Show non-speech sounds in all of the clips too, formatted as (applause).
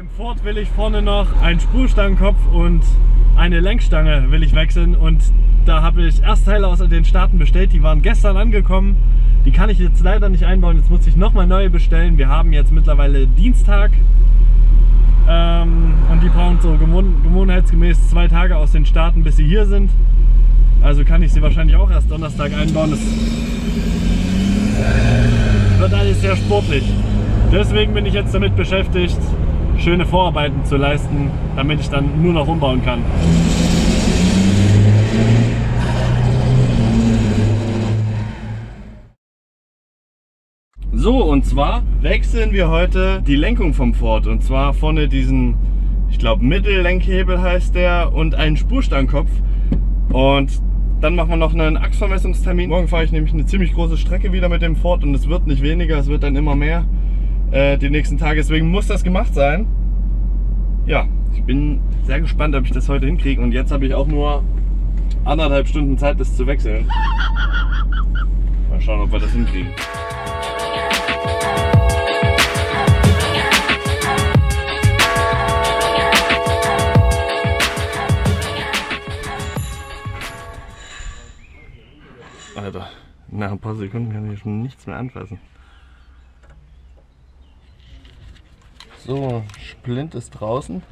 Beim Ford will ich vorne noch einen Spurstangenkopf und eine Lenkstange will ich wechseln und da habe ich Erstteile aus den Staaten bestellt, die waren gestern angekommen. Die kann ich jetzt leider nicht einbauen, jetzt muss ich nochmal neue bestellen. Wir haben jetzt mittlerweile Dienstag ähm, und die brauchen so gewohn gewohnheitsgemäß zwei Tage aus den Staaten, bis sie hier sind. Also kann ich sie wahrscheinlich auch erst Donnerstag einbauen. Das wird alles sehr sportlich. Deswegen bin ich jetzt damit beschäftigt, schöne Vorarbeiten zu leisten, damit ich dann nur noch umbauen kann. So, und zwar wechseln wir heute die Lenkung vom Ford. Und zwar vorne diesen, ich glaube, Mittellenkhebel heißt der und einen Spurstangkopf. Und dann machen wir noch einen Achsvermessungstermin. Morgen fahre ich nämlich eine ziemlich große Strecke wieder mit dem Ford und es wird nicht weniger, es wird dann immer mehr äh, die nächsten Tage. Deswegen muss das gemacht sein. Ja, ich bin sehr gespannt, ob ich das heute hinkriege. Und jetzt habe ich auch nur anderthalb Stunden Zeit, das zu wechseln. Mal schauen, ob wir das hinkriegen. Alter, nach ein paar Sekunden kann ich schon nichts mehr anfassen. So, Splint ist draußen.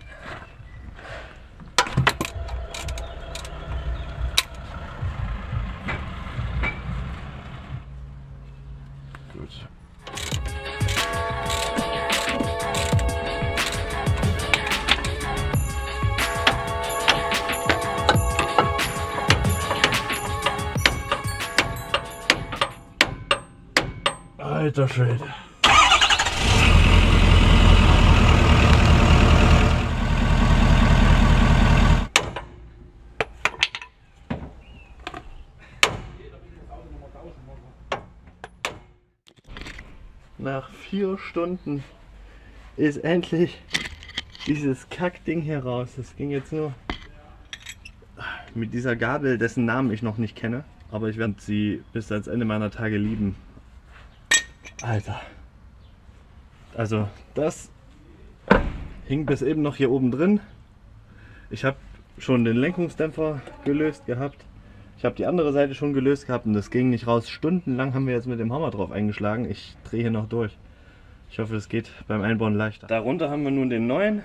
Alter Schwede. Nach vier Stunden ist endlich dieses Kackding hier raus. Das ging jetzt nur mit dieser Gabel, dessen Namen ich noch nicht kenne. Aber ich werde sie bis ans Ende meiner Tage lieben. Alter. Also das hing bis eben noch hier oben drin. Ich habe schon den Lenkungsdämpfer gelöst gehabt. Ich habe die andere Seite schon gelöst gehabt und das ging nicht raus. Stundenlang haben wir jetzt mit dem Hammer drauf eingeschlagen. Ich drehe hier noch durch. Ich hoffe, es geht beim Einbauen leichter. Darunter haben wir nun den neuen.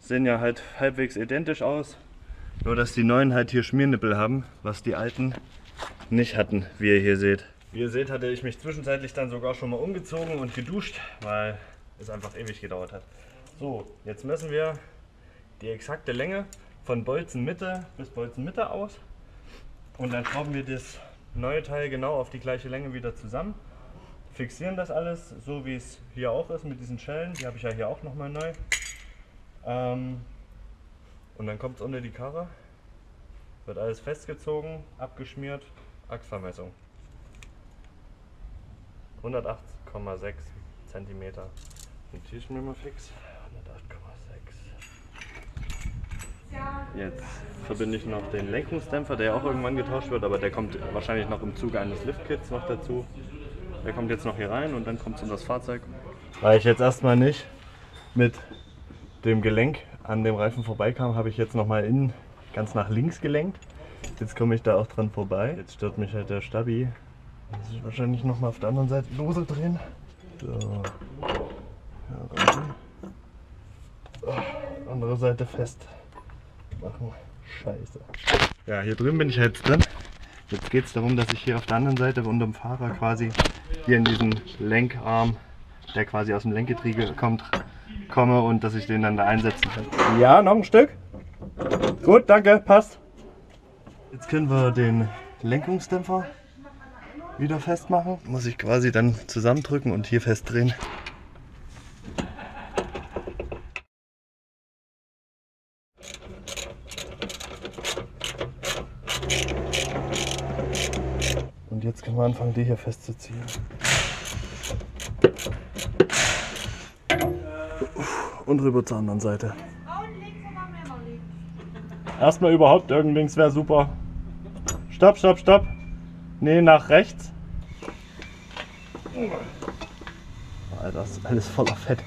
Sehen ja halt halbwegs identisch aus. Nur, dass die neuen halt hier Schmiernippel haben, was die alten nicht hatten, wie ihr hier seht. Wie ihr seht, hatte ich mich zwischenzeitlich dann sogar schon mal umgezogen und geduscht, weil es einfach ewig gedauert hat. So, jetzt messen wir die exakte Länge von Bolzenmitte bis Bolzenmitte aus. Und dann schrauben wir das neue Teil genau auf die gleiche Länge wieder zusammen. Fixieren das alles, so wie es hier auch ist mit diesen Schellen. Die habe ich ja hier auch nochmal neu. Ähm, und dann kommt es unter die Karre. Wird alles festgezogen, abgeschmiert, Achsvermessung. 108,6 cm. Notiere ich mir mal fix. 108,6. Jetzt verbinde ich noch den Lenkungsdämpfer, der auch irgendwann getauscht wird, aber der kommt wahrscheinlich noch im Zuge eines Liftkits noch dazu. Der kommt jetzt noch hier rein und dann kommt es in das Fahrzeug. Weil ich jetzt erstmal nicht mit dem Gelenk an dem Reifen vorbeikam, habe ich jetzt nochmal innen ganz nach links gelenkt. Jetzt komme ich da auch dran vorbei. Jetzt stört mich halt der Stabi. Muss ich wahrscheinlich nochmal auf der anderen Seite lose drehen. So. Ja, andere Seite fest machen. Scheiße. Ja, hier drüben bin ich jetzt drin. Jetzt geht es darum, dass ich hier auf der anderen Seite unter dem Fahrer quasi hier in diesen Lenkarm, der quasi aus dem Lenkgetriebe kommt, komme und dass ich den dann da einsetzen kann. Ja, noch ein Stück. Gut, danke, passt. Jetzt können wir den Lenkungsdämpfer wieder festmachen. Muss ich quasi dann zusammendrücken und hier festdrehen. Und jetzt können wir anfangen, die hier festzuziehen. Und rüber zur anderen Seite. Erstmal überhaupt irgend links wäre super. Stopp, stopp, stopp. Nee, nach rechts. Alter, das ist alles voller Fett.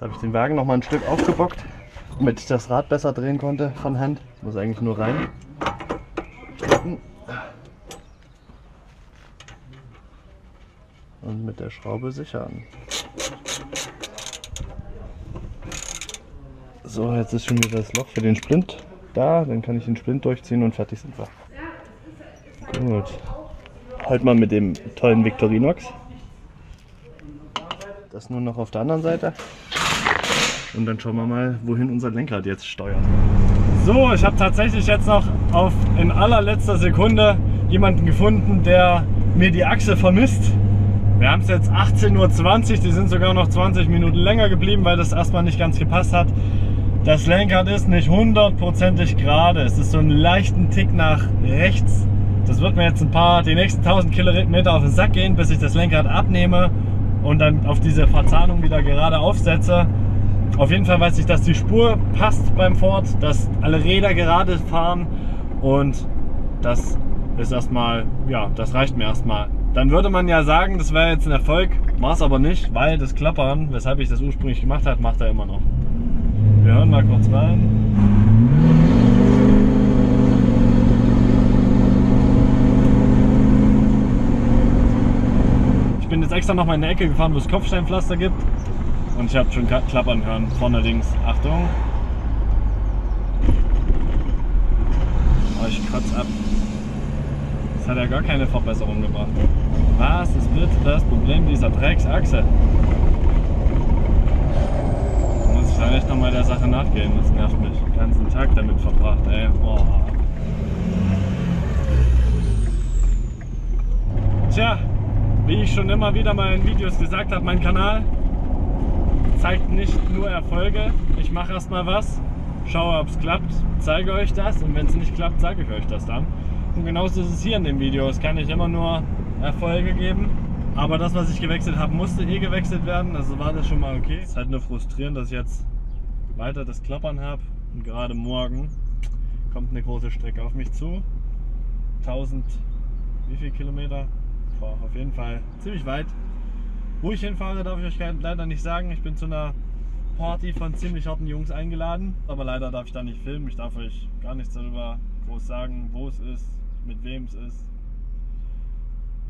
Jetzt habe ich den Wagen noch mal ein Stück aufgebockt, damit ich das Rad besser drehen konnte von Hand. Muss eigentlich nur rein. Und mit der Schraube sichern. So, jetzt ist schon wieder das Loch für den Splint da. Dann kann ich den Splint durchziehen und fertig sind wir. Gut. Halt mal mit dem tollen Victorinox. Das nur noch auf der anderen Seite. Und dann schauen wir mal, wohin unser Lenkrad jetzt steuert. So, ich habe tatsächlich jetzt noch auf in allerletzter Sekunde jemanden gefunden, der mir die Achse vermisst. Wir haben es jetzt 18.20 Uhr, die sind sogar noch 20 Minuten länger geblieben, weil das erstmal nicht ganz gepasst hat. Das Lenkrad ist nicht hundertprozentig gerade. Es ist so einen leichten Tick nach rechts. Das wird mir jetzt ein paar, die nächsten 1000 Kilometer auf den Sack gehen, bis ich das Lenkrad abnehme und dann auf diese Verzahnung wieder gerade aufsetze. Auf jeden Fall weiß ich, dass die Spur passt beim Ford, dass alle Räder gerade fahren und das ist erstmal, ja, das reicht mir erstmal. Dann würde man ja sagen, das wäre jetzt ein Erfolg, war es aber nicht, weil das Klappern, weshalb ich das ursprünglich gemacht habe, macht er immer noch. Wir hören mal kurz rein. Ich bin jetzt extra noch mal in die Ecke gefahren, wo es Kopfsteinpflaster gibt. Und ich habe schon klappern hören. Vorne links. Achtung. Oh, ich kotz ab. Das hat ja gar keine Verbesserung gebracht. Was ist bitte das Problem dieser Drecksachse? Da muss ich dann echt nochmal der Sache nachgehen. Das nervt mich. Den ganzen Tag damit verbracht, ey. Oh. Tja, wie ich schon immer wieder mal in Videos gesagt habe, mein Kanal zeigt nicht nur Erfolge. Ich mache erstmal was, schaue, ob es klappt, zeige euch das und wenn es nicht klappt, sage ich euch das dann. Und genauso ist es hier in dem Video. Es kann nicht immer nur Erfolge geben. Aber das, was ich gewechselt habe, musste eh gewechselt werden. Also war das schon mal okay. Es ist halt nur frustrierend, dass ich jetzt weiter das Klappern habe. Und gerade morgen kommt eine große Strecke auf mich zu. 1000, wie viel Kilometer? Boah, auf jeden Fall ziemlich weit. Wo ich hinfahre, darf ich euch leider nicht sagen. Ich bin zu einer Party von ziemlich harten Jungs eingeladen. Aber leider darf ich da nicht filmen. Ich darf euch gar nichts darüber groß sagen, wo es ist, mit wem es ist.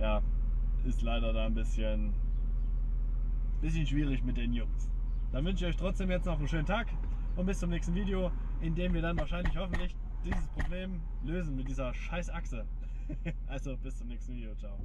Ja, ist leider da ein bisschen, bisschen schwierig mit den Jungs. Dann wünsche ich euch trotzdem jetzt noch einen schönen Tag und bis zum nächsten Video, in dem wir dann wahrscheinlich hoffentlich dieses Problem lösen mit dieser scheiß Achse. (laughs) Also bis zum nächsten Video. Ciao.